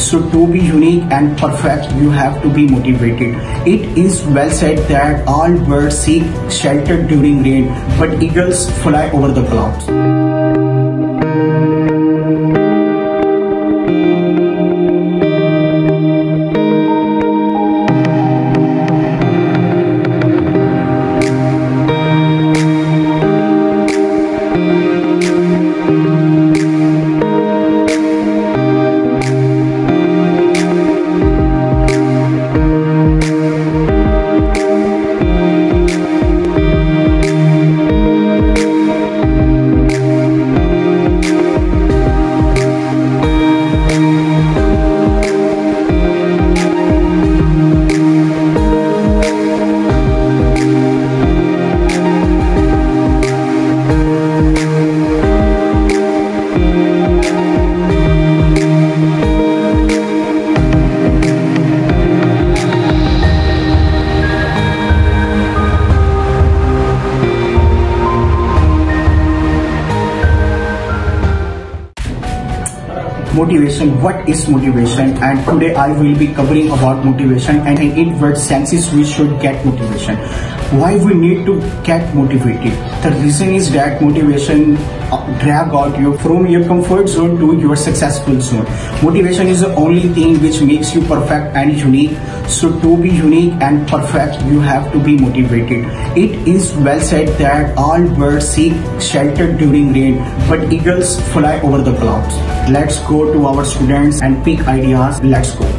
So to be unique and perfect, you have to be motivated. It is well said that all birds seek shelter during rain, but eagles fly over the clouds. Motivation what is motivation? And today i will be covering about motivation and in what senses we should get motivation. Why we need to get motivated? The reason is that motivation uh, drag out you from your comfort zone to your successful zone. Motivation is the only thing which makes you perfect and unique so to be unique and perfect you have to be motivated it is well said that all birds seek shelter during rain but eagles fly over the clouds let's go to our students and pick ideas let's go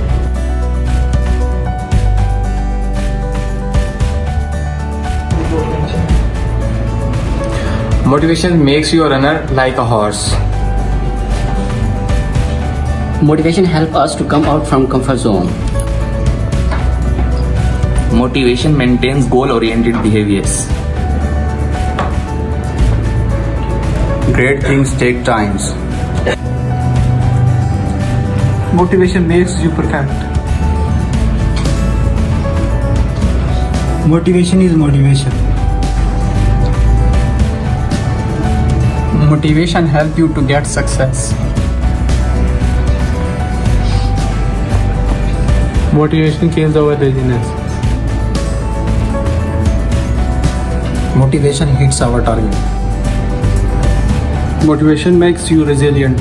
Motivation makes you a runner like a horse. Motivation help us to come out from comfort zone. Motivation maintains goal-oriented behaviors. Great things take times. Motivation makes you perfect. Motivation is motivation. Motivation help you to get success. Motivation kills our laziness. Motivation hits our target. Motivation makes you resilient.